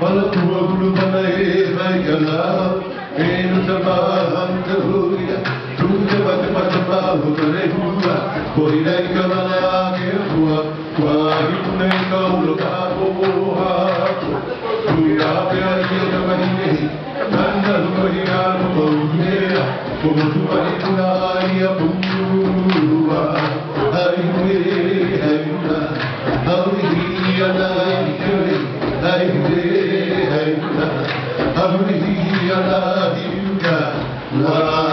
wala kuwa kulu e e mana e mai ka la e no ta ba han ta hu ya tu ka ba ta ba ta ba hu ta re hu la ko i dai ka ba la ke hu a wa hi tu ne ka u lo ka ho ho ha tu ya pe a ki ta ba ni ne hi tan da lu ko hi ga ko ko u ne ya ko mo tu ba ni tu la ya bu wa ha hi hu e hai hu la أمره يناديك لا